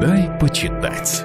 Дай почитать.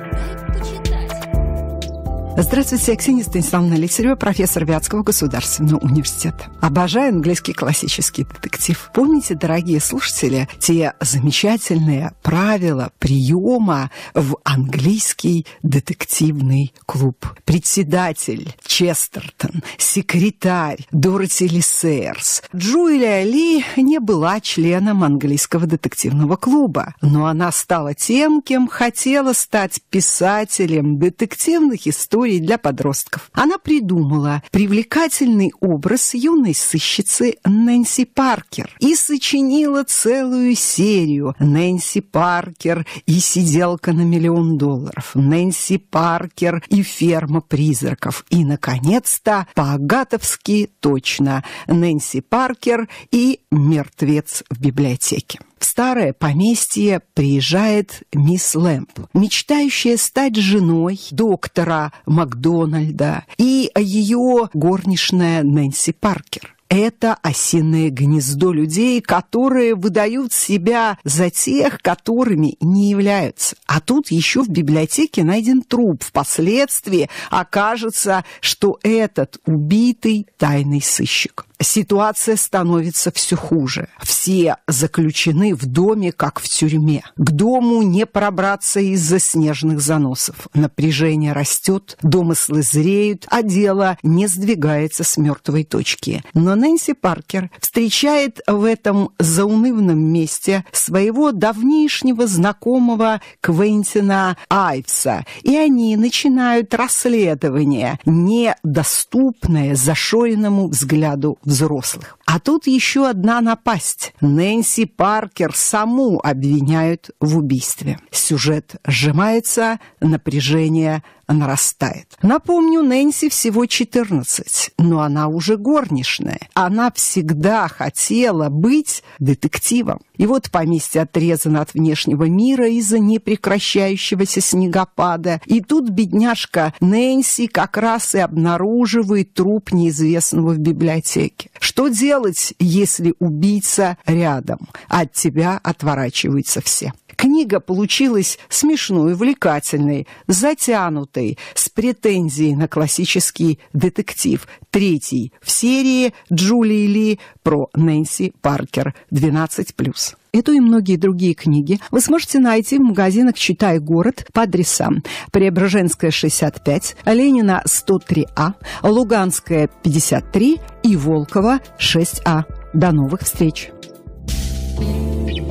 Здравствуйте, я Ксения Станиславовна Лисарева, профессор Вятского государственного университета. Обожаю английский классический детектив. Помните, дорогие слушатели, те замечательные правила приема в английский детективный клуб? Председатель Честертон, секретарь Дороти Лисейерс. Джулия Ли не была членом английского детективного клуба, но она стала тем, кем хотела стать писателем детективных историй историй для подростков. Она придумала привлекательный образ юной сыщицы Нэнси Паркер и сочинила целую серию «Нэнси Паркер и сиделка на миллион долларов», «Нэнси Паркер и ферма призраков» и, наконец-то, по-агатовски точно «Нэнси Паркер и мертвец в библиотеке. В старое поместье приезжает мисс Лэмп, мечтающая стать женой доктора Макдональда и ее горничная Нэнси Паркер это осиное гнездо людей, которые выдают себя за тех, которыми не являются. А тут еще в библиотеке найден труп. Впоследствии окажется, что этот убитый тайный сыщик ситуация становится все хуже. Все заключены в доме, как в тюрьме. К дому не пробраться из-за снежных заносов. Напряжение растет, домыслы зреют, а дело не сдвигается с мертвой точки. Но Нэнси Паркер встречает в этом заунывном месте своего давнишнего знакомого Квентина Айвса, и они начинают расследование, недоступное зашоренному взгляду взрослых. А тут еще одна напасть. Нэнси Паркер саму обвиняют в убийстве. Сюжет сжимается, напряжение нарастает. Напомню, Нэнси всего 14, но она уже горничная. Она всегда хотела быть детективом. И вот поместье отрезано от внешнего мира из-за непрекращающегося снегопада. И тут бедняжка Нэнси как раз и обнаруживает труп неизвестного в библиотеке. Что делать, если убийца рядом, а от тебя отворачиваются все? Книга получилась смешной, увлекательной, затянутой, с претензией на классический детектив. Третий в серии Джулии Ли про Нэнси Паркер 12+. Эту и многие другие книги вы сможете найти в магазинах «Читай город» по адресам Преображенская, 65, Ленина, 103А, Луганская, 53 и Волкова, 6А. До новых встреч!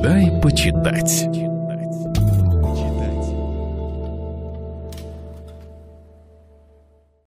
Дай почитать.